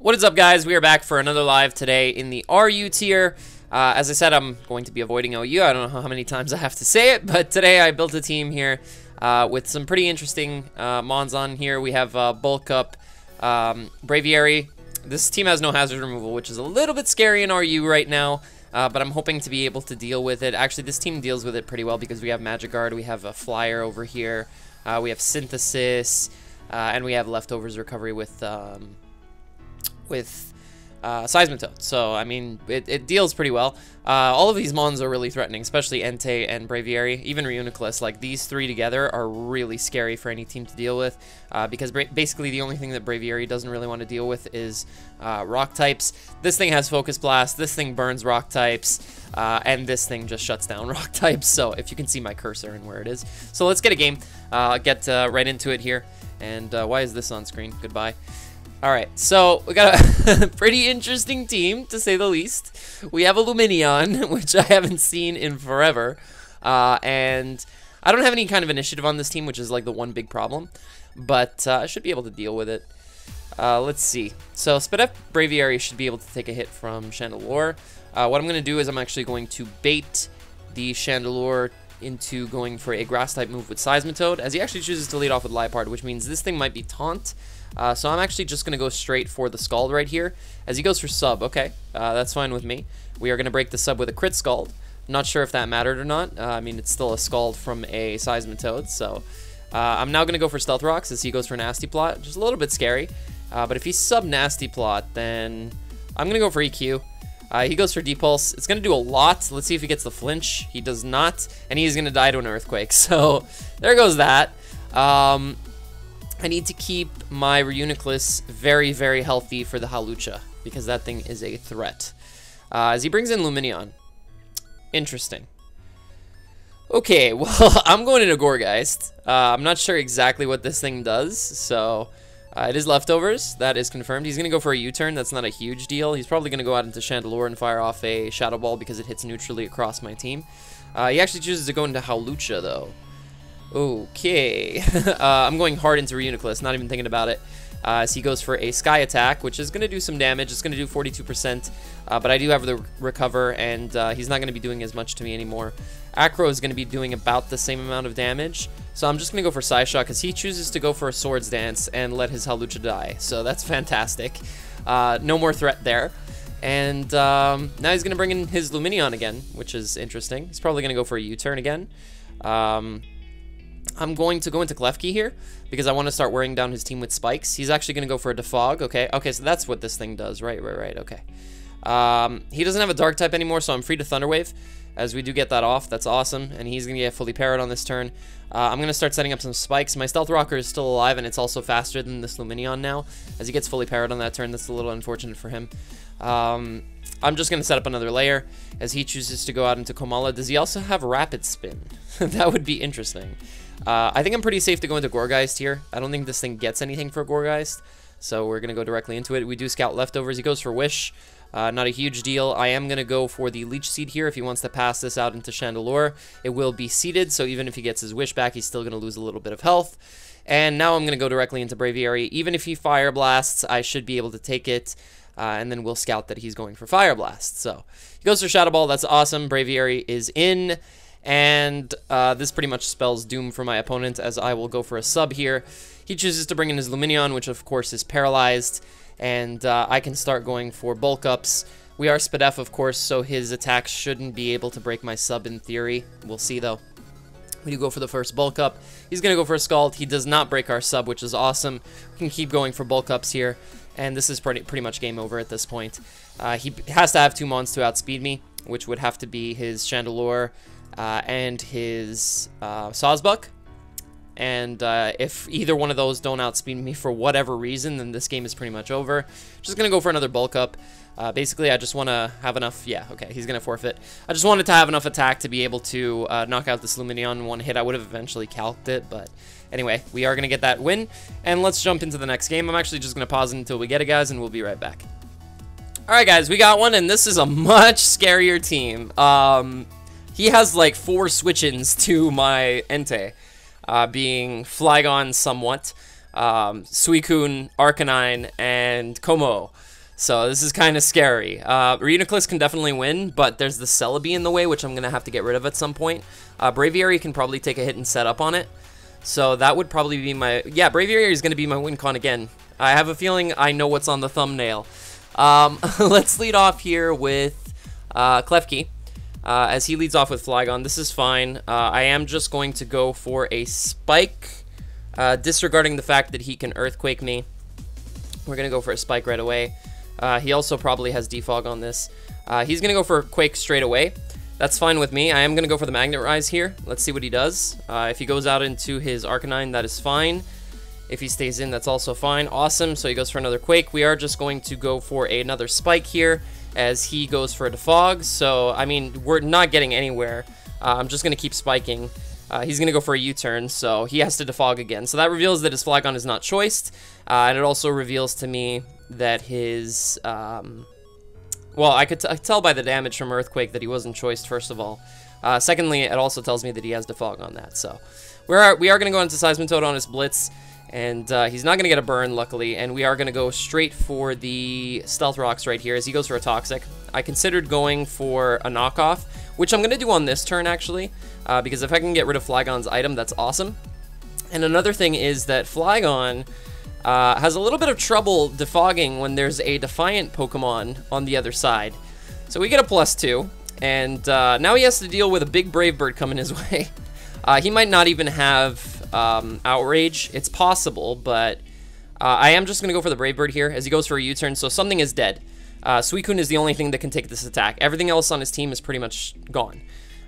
What is up, guys? We are back for another live today in the RU tier. Uh, as I said, I'm going to be avoiding OU. I don't know how many times I have to say it, but today I built a team here uh, with some pretty interesting uh, mons on here. We have uh, Bulk Up, um, Braviary. This team has no hazard removal, which is a little bit scary in RU right now, uh, but I'm hoping to be able to deal with it. Actually, this team deals with it pretty well because we have Magic Guard, we have a Flyer over here, uh, we have Synthesis, uh, and we have Leftovers Recovery with... Um, with uh, Seismitoad. So, I mean, it, it deals pretty well. Uh, all of these mons are really threatening, especially Entei and Braviary, even Reuniclus. Like, these three together are really scary for any team to deal with, uh, because basically the only thing that Braviary doesn't really want to deal with is uh, rock types. This thing has Focus Blast, this thing burns rock types, uh, and this thing just shuts down rock types, so if you can see my cursor and where it is. So let's get a game, uh, get right into it here. And why is this on screen? Goodbye. All right, so we got a pretty interesting team, to say the least. We have a Lumineon, which I haven't seen in forever. Uh, and I don't have any kind of initiative on this team, which is like the one big problem. But uh, I should be able to deal with it. Uh, let's see. So Spadef Braviary should be able to take a hit from Chandelure. Uh, what I'm going to do is I'm actually going to bait the Chandelure into going for a grass type move with Seismitoad, as he actually chooses to lead off with Liepard, which means this thing might be Taunt. Uh, so I'm actually just going to go straight for the Scald right here, as he goes for sub. Okay, uh, that's fine with me. We are going to break the sub with a crit Scald. not sure if that mattered or not. Uh, I mean, it's still a Scald from a Seismitoad, so... Uh, I'm now going to go for Stealth Rocks as he goes for Nasty Plot. Just a little bit scary. Uh, but if he's sub Nasty Plot, then I'm going to go for EQ. Uh, he goes for Dark Pulse. It's going to do a lot. Let's see if he gets the flinch. He does not, and he's going to die to an Earthquake. So there goes that. Um, I need to keep my Reuniclus very, very healthy for the Hawlucha, because that thing is a threat. Uh, as he brings in Lumineon. Interesting. Okay, well, I'm going into Gourgeist. Uh, I'm not sure exactly what this thing does, so... Uh, it is leftovers. That is confirmed. He's going to go for a U-turn. That's not a huge deal. He's probably going to go out into Chandelure and fire off a Shadow Ball because it hits neutrally across my team. Uh, he actually chooses to go into Hawlucha, though. Okay. uh, I'm going hard into Reuniclus, not even thinking about it. Uh, as he goes for a Sky Attack, which is going to do some damage. It's going to do 42%, uh, but I do have the Recover, and uh, he's not going to be doing as much to me anymore. Acro is going to be doing about the same amount of damage, so I'm just going to go for Psyshock, because he chooses to go for a Swords Dance and let his Hawlucha die, so that's fantastic. Uh, no more threat there. And um, now he's going to bring in his Lumineon again, which is interesting. He's probably going to go for a U-turn again. Um, I'm going to go into Klefki here because I want to start wearing down his team with spikes. He's actually going to go for a Defog. Okay, okay, so that's what this thing does. Right, right, right. Okay. Um, he doesn't have a Dark type anymore, so I'm free to Thunderwave as we do get that off. That's awesome, and he's going to get fully parried on this turn. Uh, I'm going to start setting up some spikes. My Stealth Rocker is still alive, and it's also faster than this Lumineon now. As he gets fully parried on that turn, that's a little unfortunate for him. Um, I'm just going to set up another layer as he chooses to go out into Komala. Does he also have Rapid Spin? that would be interesting. Uh, I think I'm pretty safe to go into Gourgeist here. I don't think this thing gets anything for Gourgeist, so we're going to go directly into it. We do scout leftovers. He goes for Wish. Uh, not a huge deal. I am going to go for the Leech Seed here if he wants to pass this out into Chandelure. It will be seeded, so even if he gets his Wish back, he's still going to lose a little bit of health. And now I'm going to go directly into Braviary. Even if he Fire Blasts, I should be able to take it. Uh, and then we'll scout that he's going for Fire Blast. So he goes for Shadow Ball. That's awesome. Braviary is in. And uh, this pretty much spells doom for my opponent as I will go for a sub here. He chooses to bring in his Lumineon, which of course is paralyzed. And uh, I can start going for bulk ups. We are Spadef, of course, so his attacks shouldn't be able to break my sub in theory. We'll see, though. We do go for the first bulk up. He's going to go for a Scald. He does not break our sub, which is awesome. We can keep going for bulk ups here. And this is pretty, pretty much game over at this point. Uh, he has to have two mons to outspeed me, which would have to be his Chandelure uh, and his uh, Sawsbuck. And uh, if either one of those don't outspeed me for whatever reason, then this game is pretty much over. Just to go for another bulk up. Uh, basically, I just want to have enough... Yeah, okay, he's to forfeit. I just wanted to have enough attack to be able to uh, knock out this Lumineon in one hit. I would have eventually calced it, but anyway, we are to get that win. And let's jump into the next game. I'm actually just to pause until we get it, guys, and we'll be right back. Alright, guys, we got one, and this is a much scarier team. Um, he has like four switch-ins to my Entei, uh, being Flygon somewhat, um, Suicune, Arcanine, and Kommo-o. So this is kind of scary. Uh, Reuniclus can definitely win, but there's the Celebi in the way, which I'm going to have to get rid of at some point. Uh, Braviary can probably take a hit and set up on it. So that would probably be my... Yeah, Braviary is going to be my win con again. I have a feeling I know what's on the thumbnail. Um, let's lead off here with uh, Klefki. Uh, as he leads off with Flygon. This is fine. Uh, I am just going to go for a Spike, uh, disregarding the fact that he can Earthquake me. We're going to go for a Spike right away. Uh, he also probably has Defog on this. Uh, he's going to go for Quake straight away. That's fine with me. I am going to go for the Magnet Rise here. Let's see what he does. Uh, if he goes out into his Arcanine, that is fine. If he stays in, that's also fine. Awesome. So he goes for another Quake. We are just going to go for another Spike here as he goes for a Defog. So, I mean, we're not getting anywhere. Uh, I'm just going to keep spiking. Uh, he's going to go for a U-turn, so he has to defog again. So that reveals that his Flygon is not choiced, uh, and it also reveals to me that his, um, well, I could, tell by the damage from Earthquake that he wasn't choiced, first of all. Uh, secondly, it also tells me that he has Defog on that, so. We are, we are going to go into Seismitoad on his Blitz, and uh, he's not going to get a burn, luckily, and we are going to go straight for the Stealth Rocks right here as he goes for a Toxic. I considered going for a knockoff, which I'm going to do on this turn, actually, uh, because if I can get rid of Flygon's item, that's awesome. And another thing is that Flygon uh, has a little bit of trouble defogging when there's a Defiant Pokemon on the other side. So we get a plus two, and uh, now he has to deal with a big Brave Bird coming his way. Uh, he might not even have um, Outrage. It's possible, but uh, I am just going to go for the Brave Bird here as he goes for a U-turn, so something is dead. Uh, Suicune is the only thing that can take this attack. Everything else on his team is pretty much gone.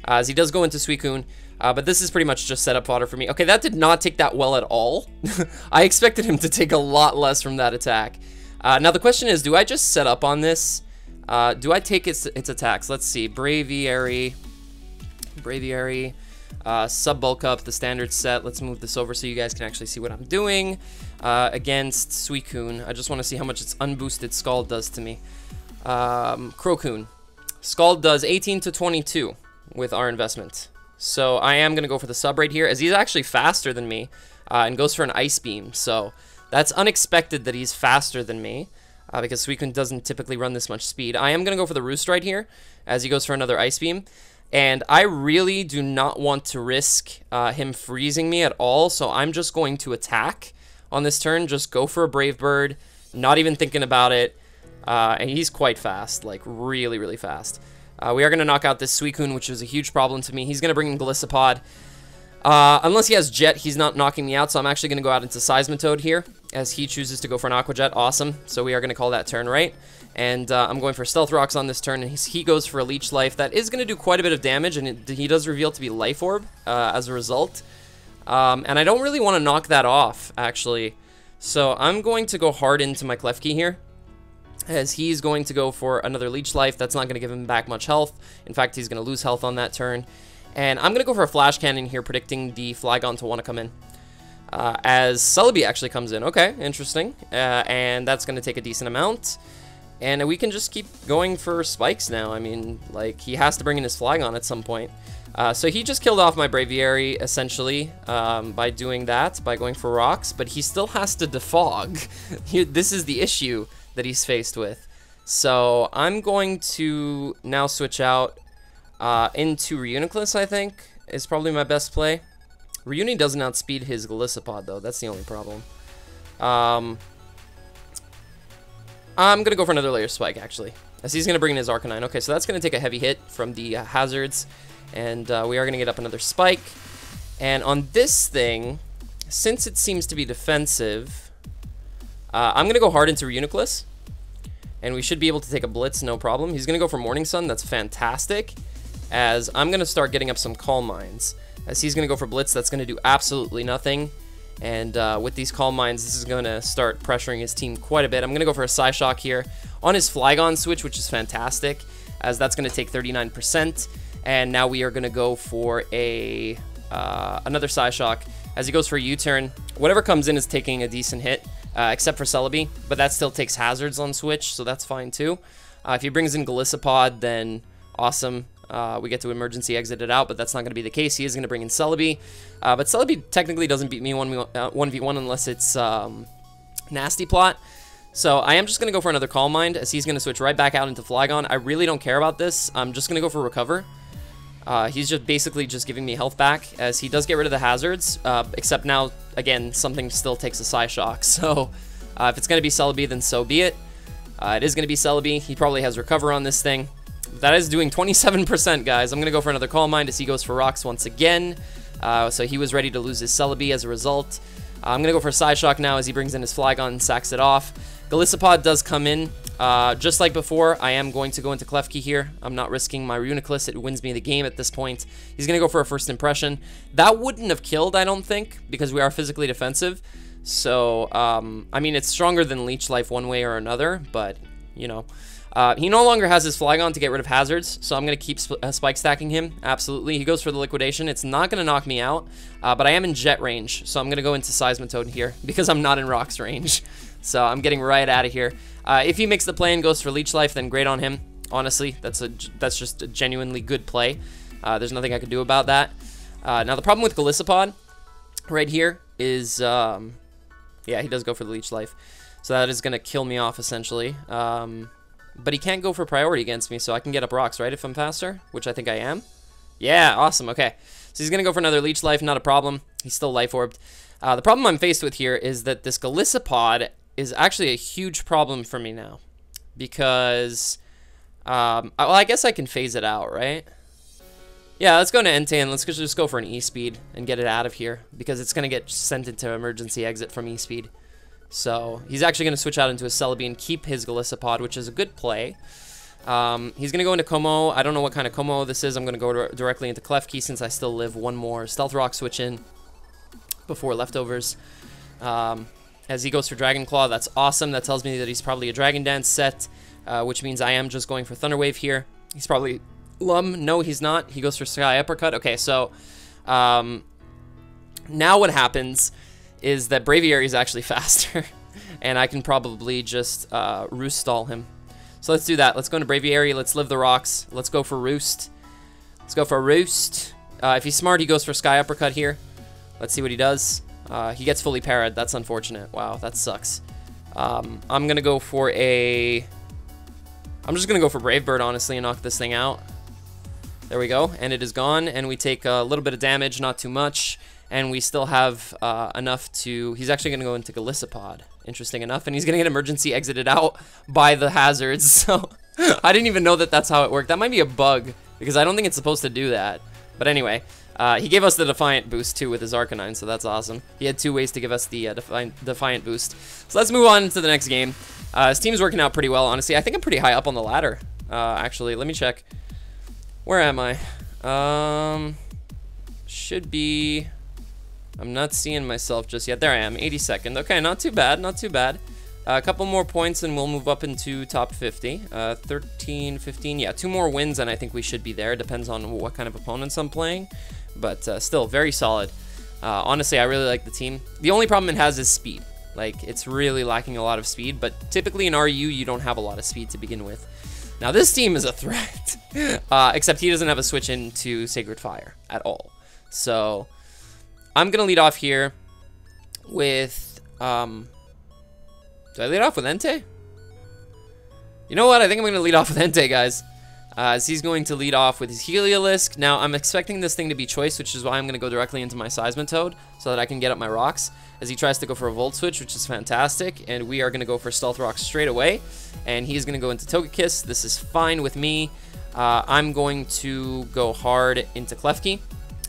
Uh, as he does go into Suicune, uh, but this is pretty much just setup fodder for me. Okay, that did not take that well at all. I expected him to take a lot less from that attack. Uh, now the question is, do I just set up on this? Uh, do I take its, its attacks? Let's see. Braviary. Braviary. Uh, sub bulk up the standard set. Let's move this over so you guys can actually see what I'm doing. Uh, against Suicune. I just want to see how much its unboosted Scald does to me. Um, Crocoon. Scald does 18 to 22 with our investment. So I am going to go for the sub right here, as he's actually faster than me, uh, and goes for an Ice Beam. So that's unexpected that he's faster than me, uh, because Suicune doesn't typically run this much speed. I am going to go for the Roost right here, as he goes for another Ice Beam. And I really do not want to risk uh, him freezing me at all, so I'm just going to attack on this turn. Just go for a Brave Bird, not even thinking about it. Uh, and he's quite fast, like really, really fast. Uh, we are going to knock out this Suicune, which is a huge problem to me. He's going to bring in Golisopod. Uh, unless he has Jet, he's not knocking me out, so I'm actually going to go out into Seismitoad here, as he chooses to go for an Aqua Jet. Awesome. So we are going to call that turn right. And uh, I'm going for Stealth Rocks on this turn, and he goes for a Leech Life. That is going to do quite a bit of damage, and it, he does reveal to be Life Orb uh, as a result. Um, and I don't really want to knock that off, actually. So I'm going to go hard into my Klefki here as he's going to go for another Leech Life. That's not going to give him back much health. In fact, he's going to lose health on that turn. And I'm going to go for a Flash Cannon here, predicting the Flygon to want to come in. Uh, as Celebi actually comes in. Okay, interesting. Uh, and that's going to take a decent amount. And we can just keep going for spikes now. I mean, like, he has to bring in his Flygon at some point. Uh, so he just killed off my Braviary, essentially, um, by doing that, by going for rocks, but he still has to defog. this is the issue that he's faced with. So I'm going to now switch out uh, into Reuniclus, I think, is probably my best play. Reuni doesn't outspeed his Golisopod, though. That's the only problem. Um, I'm going to go for another Layer Spike, actually. As he's going to bring in his Arcanine. Okay, so that's going to take a heavy hit from the uh, hazards. And uh, we are going to get up another Spike. And on this thing, since it seems to be defensive, uh, I'm going to go hard into Reuniclus. And we should be able to take a Blitz, no problem. He's going to go for Morning Sun. That's fantastic. As I'm going to start getting up some Calm Minds. As he's going to go for Blitz, that's going to do absolutely nothing. And uh, with these Calm Minds, this is going to start pressuring his team quite a bit. I'm going to go for a Psyshock here on his Flygon switch, which is fantastic. As that's going to take 39%. And now we are going to go for a uh, another Psyshock. As he goes for a U-turn, whatever comes in is taking a decent hit uh, except for Celebi, but that still takes hazards on Switch, so that's fine too. Uh, if he brings in Golisopod, then awesome. Uh, we get to emergency exit it out, but that's not going to be the case. He is going to bring in Celebi, uh, but Celebi technically doesn't beat me 1v1, uh, 1v1 unless it's um, Nasty Plot. So I am just going to go for another Calm Mind, as he's going to switch right back out into Flygon. I really don't care about this. I'm just going to go for Recover. Uh, he's just basically just giving me health back, as he does get rid of the hazards, uh, except now, again, something still takes a Psy Shock. So uh, if it's going to be Celebi, then so be it. Uh, it is going to be Celebi. He probably has Recover on this thing. That is doing 27%, guys. I'm going to go for another Calm Mind as he goes for Rocks once again. Uh, so he was ready to lose his Celebi as a result. Uh, I'm going to go for Psyshock now as he brings in his Flygon and sacks it off. Golisopod does come in. Uh, just like before, I am going to go into Klefki here. I'm not risking my Reuniclus. It wins me the game at this point. He's going to go for a first impression. That wouldn't have killed, I don't think, because we are physically defensive. So, um, I mean, it's stronger than Leech Life one way or another, but, you know. Uh, he no longer has his Flygon to get rid of hazards, so I'm going to keep sp uh, spike stacking him. Absolutely. He goes for the liquidation. It's not going to knock me out, uh, but I am in jet range, so I'm going to go into Seismitoad here because I'm not in rocks range. So I'm getting right out of here. Uh, if he makes the play and goes for Leech Life, then great on him. Honestly, that's a that's just a genuinely good play. Uh, there's nothing I can do about that. Uh, now the problem with Golisopod right here is, um, yeah, he does go for the Leech Life. So that is going to kill me off essentially. Um, but he can't go for priority against me, so I can get up rocks, right, if I'm faster? Which I think I am. Yeah, awesome, okay. So he's going to go for another Leech Life, not a problem. He's still Life Orbed. Uh, the problem I'm faced with here is that this Golisopod is actually a huge problem for me now. Because, um, well, I guess I can phase it out, right? Yeah, let's go to Entei and let's just go for an E-Speed and get it out of here. Because it's going to get sent into emergency exit from E-Speed. So he's actually going to switch out into a Celebi and keep his Golisopod, which is a good play. Um, he's going to go into Kommo-o. I don't know what kind of Kommo-o this is. I'm going to go directly into Klefki since I still live one more Stealth Rock switch in before leftovers. Um, as he goes for Dragon Claw, that's awesome. That tells me that he's probably a Dragon Dance set, uh, which means I am just going for Thunder Wave here. He's probably Lum. No, he's not. He goes for Sky Uppercut. Okay, so um, now what happens is that Braviary is actually faster, and I can probably just uh, Roost stall him. So let's do that. Let's go into Braviary. Let's live the rocks. Let's go for Roost. Let's go for Roost. Uh, if he's smart, he goes for Sky Uppercut here. Let's see what he does. Uh, he gets fully parried. That's unfortunate. Wow, that sucks. Um, I'm going to go for a... I'm just going to go for Brave Bird, honestly, and knock this thing out. There we go. And it is gone, and we take a little bit of damage, not too much and we still have uh, enough to... He's actually going to go into Golisopod, interesting enough, and he's going to get emergency exited out by the hazards, so I didn't even know that that's how it worked. That might be a bug, because I don't think it's supposed to do that. But anyway, uh, he gave us the Defiant boost, too, with his Arcanine, so that's awesome. He had two ways to give us the uh, Defiant, Defiant boost. So let's move on to the next game. Uh, his team's working out pretty well, honestly. I think I'm pretty high up on the ladder, uh, actually. Let me check. Where am I? Um, should be... I'm not seeing myself just yet. There I am, 82nd. Okay, not too bad, not too bad. Uh, a couple more points and we'll move up into top 50. Uh, 13, 15, yeah, two more wins and I think we should be there. Depends on what kind of opponents I'm playing, but uh, still very solid. Uh, honestly, I really like the team. The only problem it has is speed. Like, it's really lacking a lot of speed, but typically in RU, you don't have a lot of speed to begin with. Now, this team is a threat, uh, except he doesn't have a switch into Sacred Fire at all. So, I'm going to lead off here with, um, do I lead off with Entei? You know what? I think I'm going to lead off with Entei, guys. Uh, as he's going to lead off with his Heliolisk. Now, I'm expecting this thing to be choice, which is why I'm going to go directly into my Seismitoad so that I can get up my rocks. As he tries to go for a Volt Switch, which is fantastic. And we are going to go for Stealth Rock straight away. And he's going to go into Togekiss. This is fine with me. Uh, I'm going to go hard into Klefki.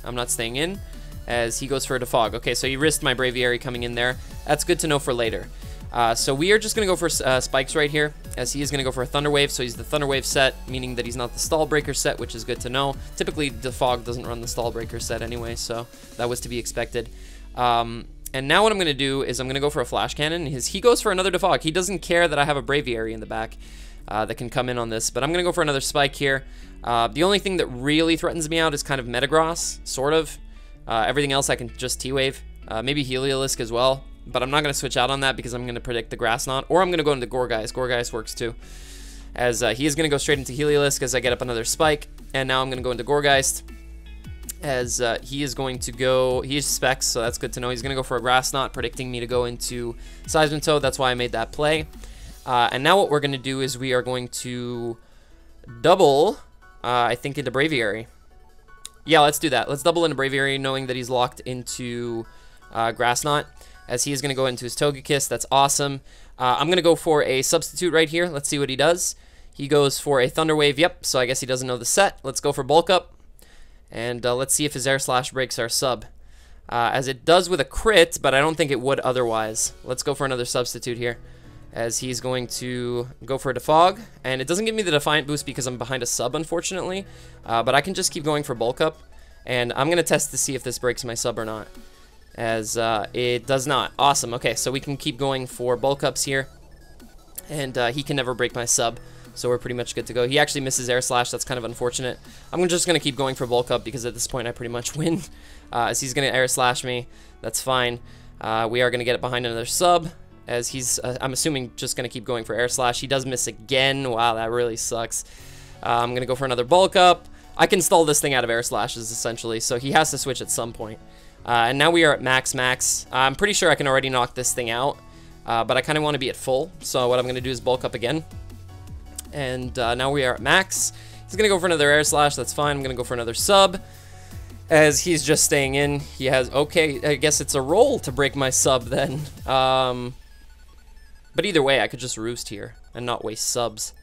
I'm not staying in as he goes for a defog. Okay, so he risked my Braviary coming in there. That's good to know for later. Uh, so we are just going to go for uh, spikes right here, as he is going to go for a Thunder Wave, so he's the Thunder Wave set, meaning that he's not the Stall Breaker set, which is good to know. Typically, Defog doesn't run the Stall Breaker set anyway, so that was to be expected. Um, and now what I'm going to do is I'm going to go for a Flash Cannon. His, he goes for another Defog. He doesn't care that I have a Braviary in the back uh, that can come in on this, but I'm going to go for another Spike here. Uh, the only thing that really threatens me out is kind of Metagross, sort of. Uh, everything else I can just T-Wave. Uh, maybe Heliolisk as well. But I'm not going to switch out on that because I'm going to predict the Grass Knot. Or I'm going to go into Gourgeist. Gourgeist works too. As uh, he is going to go straight into Heliolisk as I get up another Spike. And now I'm going to go into Gourgeist as uh, he is going to go, he is specs, so that's good to know. He's going to go for a Grass Knot, predicting me to go into Seismitoad. That's why I made that play. Uh, and now what we're going to do is we are going to double, uh, I think, into Braviary. Yeah, let's do that. Let's double into Braviary, knowing that he's locked into uh, Grass Knot, as he is going to go into his Togekiss. That's awesome. Uh, I'm going to go for a substitute right here. Let's see what he does. He goes for a Thunder Wave. Yep, so I guess he doesn't know the set. Let's go for Bulk Up. And uh, let's see if his Air Slash breaks our sub. Uh, as it does with a crit, but I don't think it would otherwise. Let's go for another substitute here. As he's going to go for a Defog. And it doesn't give me the Defiant boost because I'm behind a sub, unfortunately. Uh, but I can just keep going for Bulk Up. And I'm going to test to see if this breaks my sub or not. As uh, it does not. Awesome. Okay, so we can keep going for Bulk Ups here. And uh, he can never break my sub. So we're pretty much good to go. He actually misses Air Slash. That's kind of unfortunate. I'm just going to keep going for Bulk Up because at this point I pretty much win. Uh, as he's going to Air Slash me. That's fine. Uh, we are going to get it behind another sub. As he's, uh, I'm assuming, just going to keep going for Air Slash. He does miss again. Wow, that really sucks. Uh, I'm going to go for another Bulk Up. I can stall this thing out of Air Slashes, essentially. So he has to switch at some point. Uh, and now we are at max max. I'm pretty sure I can already knock this thing out. Uh, but I kind of want to be at full. So what I'm going to do is Bulk Up again. And uh, now we are at max. He's going to go for another air slash. That's fine. I'm going to go for another sub. As he's just staying in. He has... Okay, I guess it's a roll to break my sub then. Um, but either way, I could just roost here and not waste subs.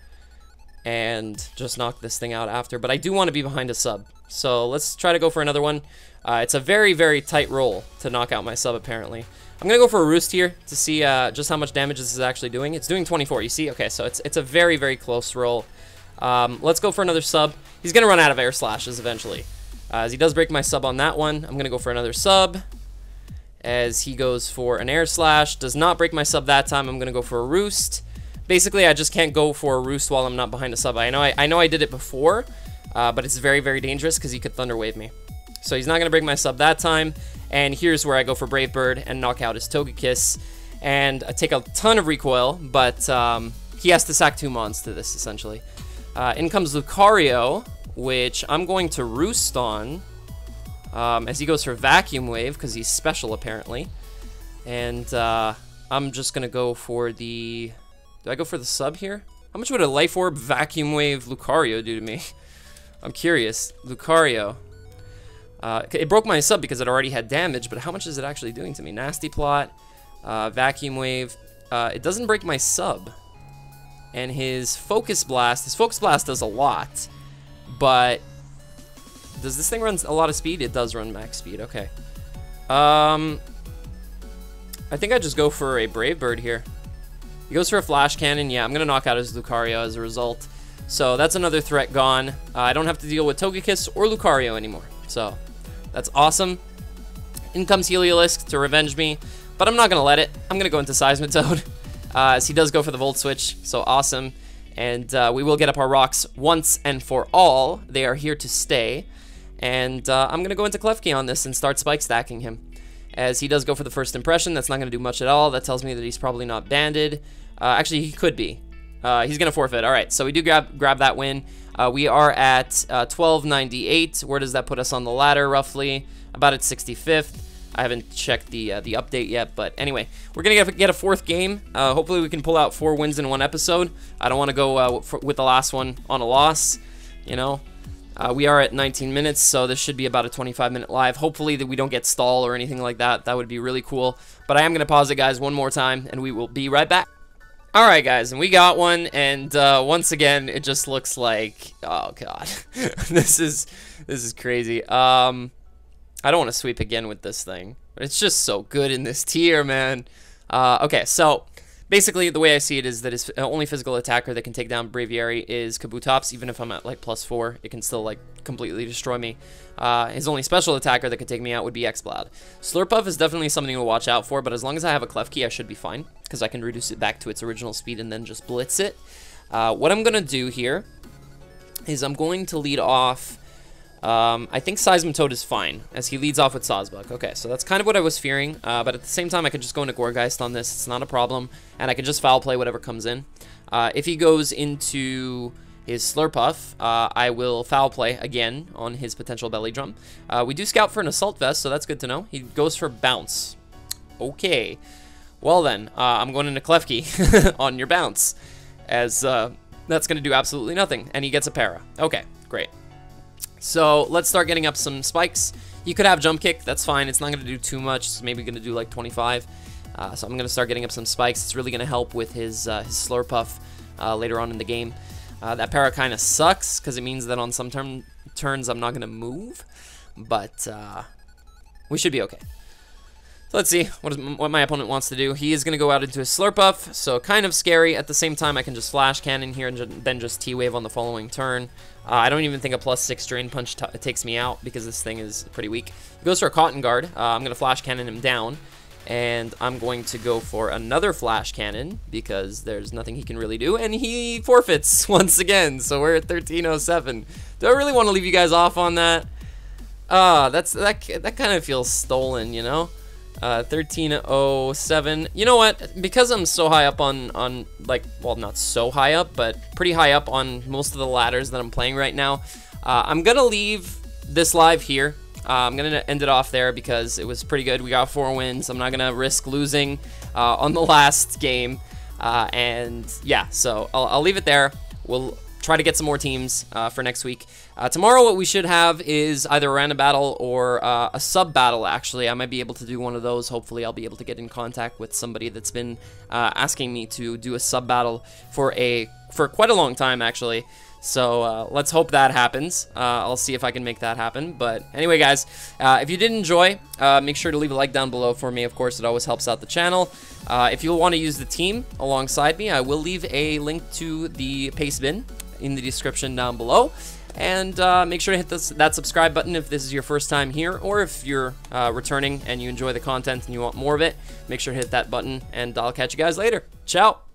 And just knock this thing out after. But I do want to be behind a sub. So let's try to go for another one. Uh, it's a very, very tight roll to knock out my sub, apparently. I'm going to go for a Roost here to see uh, just how much damage this is actually doing. It's doing 24, you see? Okay, so it's, it's a very, very close roll. Um, let's go for another sub. He's going to run out of air slashes eventually. Uh, as he does break my sub on that one, I'm going to go for another sub. As he goes for an air slash. Does not break my sub that time. I'm going to go for a Roost. Basically, I just can't go for a Roost while I'm not behind a sub. I know I, I, know I did it before, uh, but it's very, very dangerous because he could Thunder Wave me. So he's not going to break my sub that time. And here's where I go for Brave Bird and knock out his Togekiss. And I take a ton of recoil, but um, he has to sack two mons to this, essentially. Uh, in comes Lucario, which I'm going to Roost on. Um, as he goes for Vacuum Wave, because he's special, apparently. And uh, I'm just going to go for the... Do I go for the sub here? How much would a Life Orb Vacuum Wave Lucario do to me? I'm curious. Lucario. Uh, it broke my sub because it already had damage, but how much is it actually doing to me? Nasty Plot, uh, Vacuum Wave. Uh, it doesn't break my sub. And his Focus Blast, his Focus Blast does a lot, but does this thing run a lot of speed? It does run max speed, okay. Um, I think I just go for a Brave Bird here. He goes for a Flash Cannon. Yeah, I'm going to knock out his Lucario as a result. So that's another threat gone. Uh, I don't have to deal with Togekiss or Lucario anymore. So that's awesome. In comes Heliolisk to revenge me, but I'm not going to let it. I'm going to go into Seismitoad, uh, as he does go for the Volt Switch, so awesome. And uh, we will get up our rocks once and for all. They are here to stay. And uh, I'm going to go into Klefki on this and start spike stacking him. As he does go for the first impression, that's not going to do much at all. That tells me that he's probably not banded. Uh, actually, he could be. Uh, he's going to forfeit. All right, so we do grab, grab that win. Uh, we are at uh, 1298. Where does that put us on the ladder, roughly? About at 65th. I haven't checked the uh, the update yet, but anyway, we're gonna get, get a fourth game. Uh, hopefully, we can pull out four wins in one episode. I don't want to go uh, for, with the last one on a loss. You know, uh, we are at 19 minutes, so this should be about a 25 minute live. Hopefully, that we don't get stall or anything like that. That would be really cool. But I am gonna pause it, guys, one more time, and we will be right back. Alright guys, and we got one, and uh, once again, it just looks like, oh god, this is, this is crazy. Um, I don't want to sweep again with this thing, it's just so good in this tier, man. Uh, okay, so, basically, the way I see it is that his only physical attacker that can take down Braviary is Kabutops, even if I'm at, like, plus four, it can still, like, completely destroy me. Uh, his only special attacker that could take me out would be Exploud. Slurpuff is definitely something to watch out for, but as long as I have a Klefki, I should be fine because I can reduce it back to its original speed and then just blitz it. Uh, what I'm to do here is I'm going to lead off... Um, I think Seismitoad is fine, as he leads off with Sawsbuck. Okay, so that's kind of what I was fearing, uh, but at the same time, I could just go into Gourgeist on this. It's not a problem, and I can just foul play whatever comes in. Uh, if he goes into his Slurpuff, uh, I will foul play again on his potential belly drum. Uh, we do scout for an assault vest, so that's good to know. He goes for bounce. Okay. Well then, uh, I'm going into Klefki on your bounce, as uh, that's going to do absolutely nothing, and he gets a para. Okay, great. So let's start getting up some spikes. You could have jump kick, that's fine. It's not going to do too much. It's maybe going to do like 25. Uh, so I'm going to start getting up some spikes. It's really going to help with his, uh, his Slurpuff uh, later on in the game. Uh, that para kind of sucks because it means that on some turn turns I'm not going to move. But uh, we should be okay. So let's see what, is, what my opponent wants to do. He is going to go out into a Slurpuff, so kind of scary. At the same time, I can just Flash Cannon here and ju then just T-Wave on the following turn. Uh, I don't even think a plus 6 Drain Punch takes me out because this thing is pretty weak. He goes for a Cotton Guard. Uh, I'm going to Flash Cannon him down. And I'm going to go for another Flash Cannon because there's nothing he can really do. And he forfeits once again, so we're at 1307. Do I really want to leave you guys off on that? Ah, uh, that's that, that kind of feels stolen, you know? Uh, 1307. You know what? Because I'm so high up on, on, like, well, not so high up, but pretty high up on most of the ladders that I'm playing right now, uh, I'm going to leave this live here. Uh, I'm going to end it off there because it was pretty good. We got four wins. I'm not going to risk losing uh, on the last game. Uh, and, yeah, so I'll, I'll leave it there. We'll try to get some more teams uh, for next week. Uh, tomorrow, what we should have is either a random battle or uh, a sub battle, actually. I might be able to do one of those. Hopefully, I'll be able to get in contact with somebody that's been uh, asking me to do a sub battle for, a, for quite a long time, actually. So uh, let's hope that happens. Uh, I'll see if I can make that happen. But anyway, guys, uh, if you did enjoy, uh, make sure to leave a like down below for me. Of course, it always helps out the channel. Uh, if you want to use the team alongside me, I will leave a link to the paste bin in the description down below. And uh, make sure to hit this, that subscribe button if this is your first time here, or if you're uh, returning and you enjoy the content and you want more of it, make sure to hit that button, and I'll catch you guys later. Ciao!